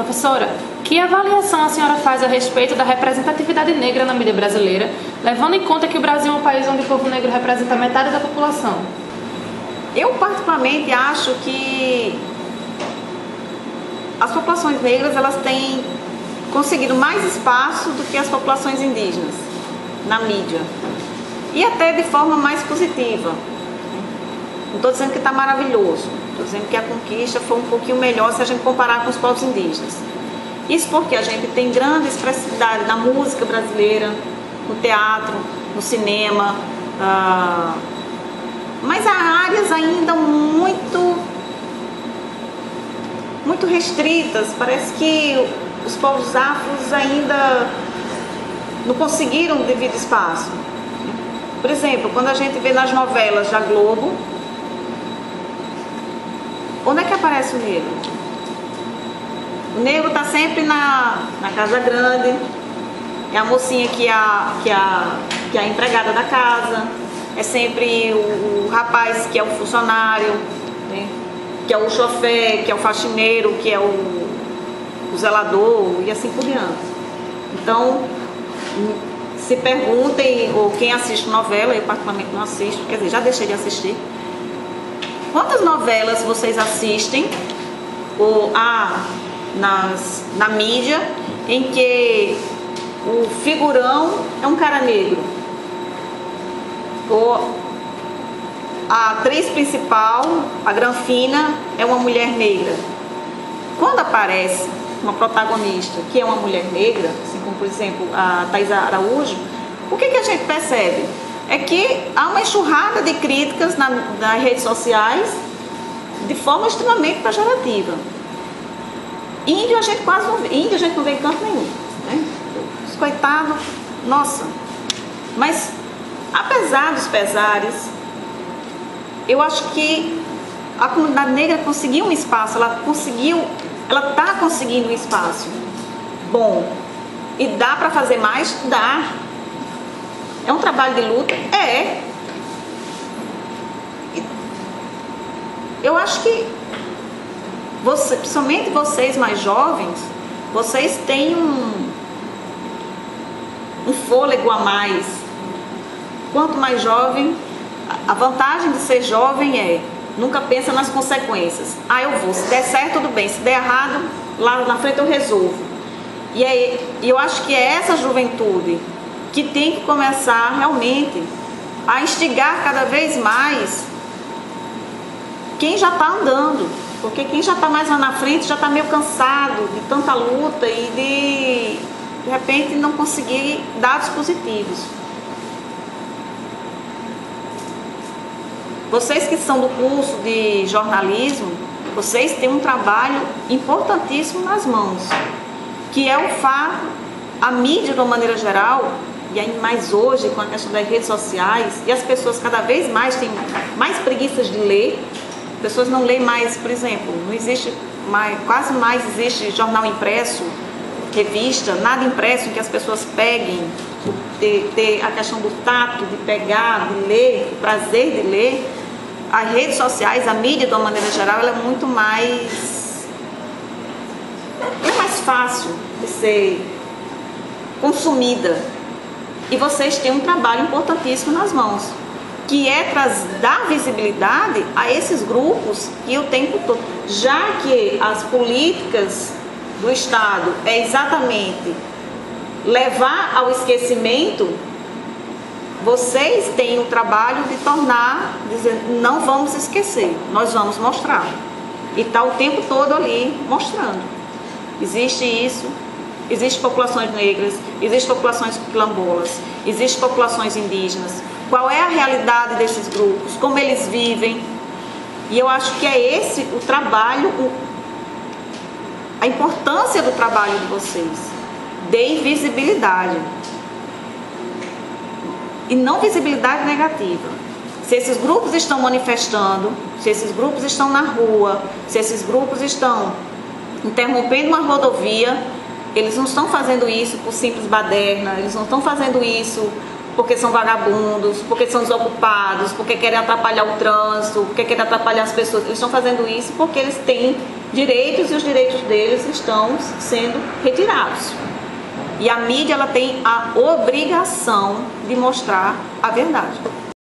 Professora, que avaliação a senhora faz a respeito da representatividade negra na mídia brasileira, levando em conta que o Brasil é um país onde o povo negro representa metade da população? Eu, particularmente, acho que as populações negras elas têm conseguido mais espaço do que as populações indígenas na mídia e até de forma mais positiva. Não estou dizendo que está maravilhoso, estou dizendo que a conquista foi um pouquinho melhor se a gente comparar com os povos indígenas. Isso porque a gente tem grande expressividade na música brasileira, no teatro, no cinema, uh, mas há áreas ainda muito, muito restritas. Parece que os povos afros ainda não conseguiram o devido espaço. Por exemplo, quando a gente vê nas novelas da Globo, onde é que aparece o negro? O negro está sempre na, na casa grande, é a mocinha que é a, que, é a, que é a empregada da casa, é sempre o, o rapaz que é o funcionário, né? que é o chofer, que é o faxineiro, que é o, o zelador e assim por diante. Então, se perguntem, ou quem assiste novela, eu particularmente não assisto, quer dizer, já deixei de assistir. Quantas novelas vocês assistem ou há nas, na mídia em que o figurão é um cara negro? Ou a atriz principal, a Granfina, é uma mulher negra. Quando aparece uma protagonista que é uma mulher negra, assim como por exemplo a Thais Araújo, o que, que a gente percebe? É que há uma enxurrada de críticas na, nas redes sociais de forma extremamente pejorativa. Índio a gente quase não vê, índio a gente não vê em canto nenhum. Né? Os nossa. Mas apesar dos pesares, eu acho que a comunidade negra conseguiu um espaço, ela conseguiu ela está conseguindo um espaço bom. E dá para fazer mais? Dá. É um trabalho de luta? É. Eu acho que você, principalmente vocês mais jovens, vocês têm um, um fôlego a mais. Quanto mais jovem, a vantagem de ser jovem é Nunca pensa nas consequências. Ah, eu vou. Se der certo, tudo bem. Se der errado, lá na frente eu resolvo. E aí, eu acho que é essa juventude que tem que começar realmente a instigar cada vez mais quem já está andando. Porque quem já está mais lá na frente já está meio cansado de tanta luta e de, de repente, não conseguir dados positivos. Vocês que são do curso de jornalismo, vocês têm um trabalho importantíssimo nas mãos, que é o fato, a mídia de uma maneira geral, e ainda mais hoje com a questão das redes sociais, e as pessoas cada vez mais têm mais preguiças de ler, pessoas não leem mais, por exemplo, não existe mais, quase mais existe jornal impresso, revista, nada impresso em que as pessoas peguem, ter, a questão do tato, de pegar, de ler, o prazer de ler as redes sociais, a mídia de uma maneira geral, ela é muito mais. é mais fácil de ser consumida. E vocês têm um trabalho importantíssimo nas mãos, que é dar visibilidade a esses grupos que o tempo todo. Já que as políticas do Estado é exatamente levar ao esquecimento vocês têm o trabalho de tornar, dizer, não vamos esquecer, nós vamos mostrar. E está o tempo todo ali mostrando. Existe isso, existem populações negras, existem populações quilombolas, existem populações indígenas. Qual é a realidade desses grupos, como eles vivem. E eu acho que é esse o trabalho, o, a importância do trabalho de vocês. Deem visibilidade e não visibilidade negativa. Se esses grupos estão manifestando, se esses grupos estão na rua, se esses grupos estão interrompendo uma rodovia, eles não estão fazendo isso por simples baderna, eles não estão fazendo isso porque são vagabundos, porque são desocupados, porque querem atrapalhar o trânsito, porque querem atrapalhar as pessoas. Eles estão fazendo isso porque eles têm direitos e os direitos deles estão sendo retirados. E a mídia ela tem a obrigação de mostrar a verdade.